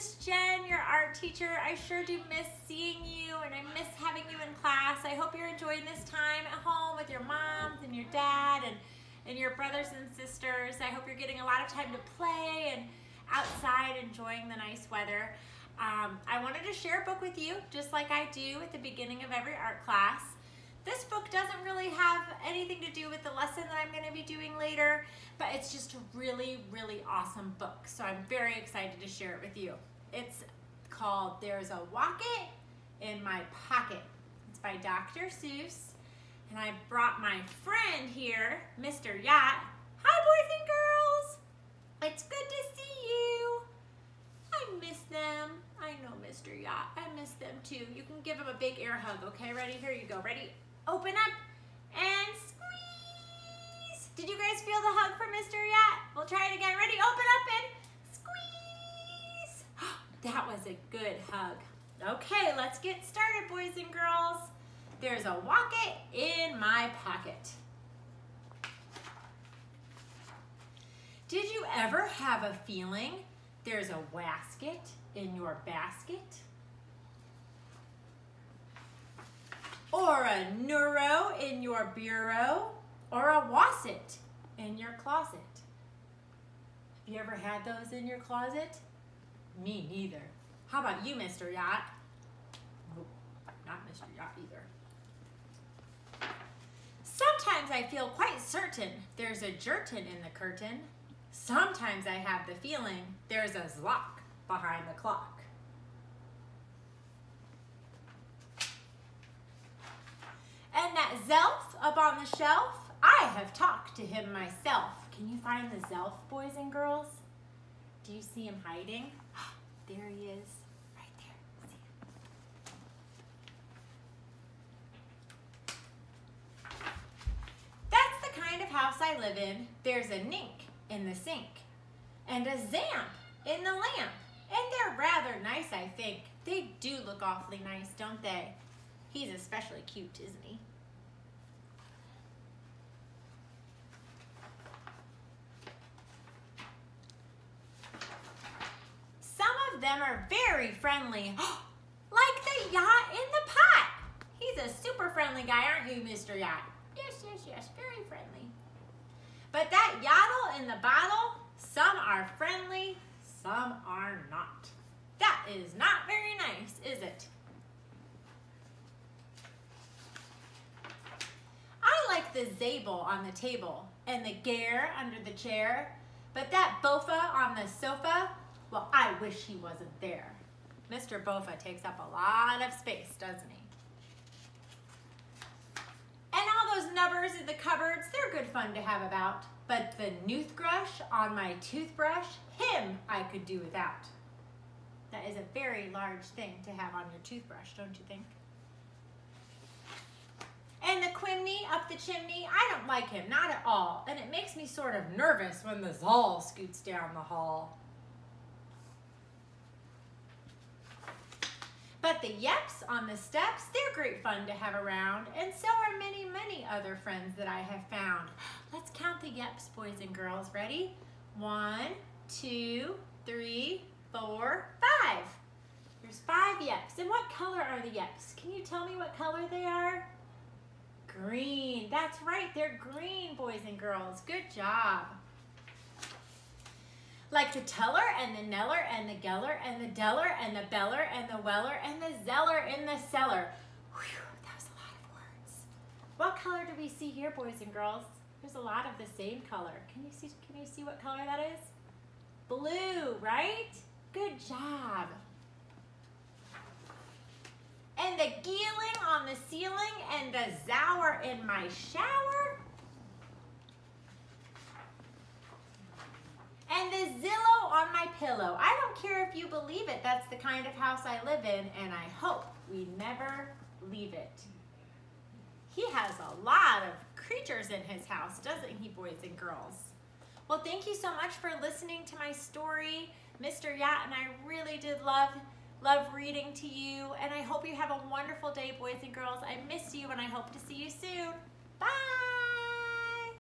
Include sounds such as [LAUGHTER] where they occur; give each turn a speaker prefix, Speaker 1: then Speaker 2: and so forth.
Speaker 1: Miss Jen, your art teacher. I sure do miss seeing you and I miss having you in class. I hope you're enjoying this time at home with your moms and your dad and, and your brothers and sisters. I hope you're getting a lot of time to play and outside enjoying the nice weather. Um, I wanted to share a book with you, just like I do at the beginning of every art class. This book doesn't really have anything to do with the lesson that I'm going to be doing later, but it's just a really, really awesome book. So I'm very excited to share it with you. It's called There's a Wocket in My Pocket. It's by Dr. Seuss. And I brought my friend here, Mr. Yacht. Hi, boys and girls. It's good to see you. I miss them. I know, Mr. Yacht. I miss them too. You can give him a big air hug, okay? Ready? Here you go. Ready? Open up We'll try it again. Ready? Open up and squeeze. [GASPS] That was a good hug. Okay, let's get started, boys and girls. There's a wocket in my pocket. Did you ever have a feeling there's a wasket in your basket? Or a neuro in your bureau? Or a wasset in your closet? Have you ever had those in your closet? Me neither. How about you, Mr. Yacht? Nope, not Mr. Yacht either. Sometimes I feel quite certain there's a jerton in the curtain. Sometimes I have the feeling there's a zlock behind the clock. And that Zelf up on the shelf, I have talked to him myself. Can you find the Zelf, boys and girls? Do you see him hiding? [GASPS] There he is, right there. That's the kind of house I live in. There's a nink in the sink and a zamp in the lamp. And they're rather nice, I think. They do look awfully nice, don't they? He's especially cute, isn't he? Some them are very friendly, [GASPS] like the yacht in the pot. He's a super friendly guy, aren't you, Mr. Yacht? Yes, yes, yes, very friendly. But that yaddle in the bottle, some are friendly, some are not. That is not very nice, is it? I like the Zabel on the table and the Gare under the chair, but that Bofa on the sofa, well, I wish he wasn't there. Mr. Bofa takes up a lot of space, doesn't he? And all those nubbers in the cupboards, they're good fun to have about. But the Noothgrush on my toothbrush, him I could do without. That is a very large thing to have on your toothbrush, don't you think? And the Quimney up the chimney, I don't like him, not at all. And it makes me sort of nervous when the Zal scoots down the hall. But the Yeps on the steps, they're great fun to have around, and so are many, many other friends that I have found. [GASPS] Let's count the Yeps, boys and girls. Ready? One, two, three, four, five. There's five Yeps. And what color are the Yeps? Can you tell me what color they are? Green. That's right, they're green, boys and girls. Good job. Like the teller and the neller and the geller and the deller and the beller and the weller and the zeller in the cellar. Whew, that was a lot of words. What color do we see here, boys and girls? There's a lot of the same color. Can you see, can you see what color that is? Blue, right? Good job. And the geeling on the ceiling and the zower in my shower. And the Zillow on my pillow. I don't care if you believe it. That's the kind of house I live in, and I hope we never leave it. He has a lot of creatures in his house, doesn't he, boys and girls? Well, thank you so much for listening to my story, Mr. Yacht, and I really did love love reading to you, and I hope you have a wonderful day, boys and girls. I miss you, and I hope to see you soon. Bye!